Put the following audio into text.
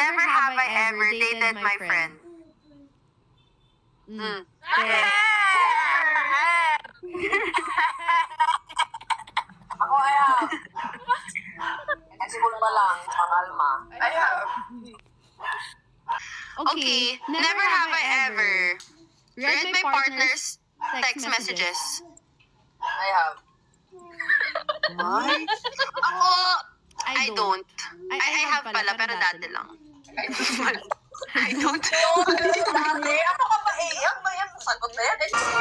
never have I ever dated my friend. Mm. Ako kaya. Kasi mo pa lang, pangalma. I have. Okay, never have I ever read my partner's text messages. I have. What? Ako, I don't. I, I have pala, pero dati lang. I don't. I don't. Grabe, eh? ang makapaiyak ba yan? Sagot na yan.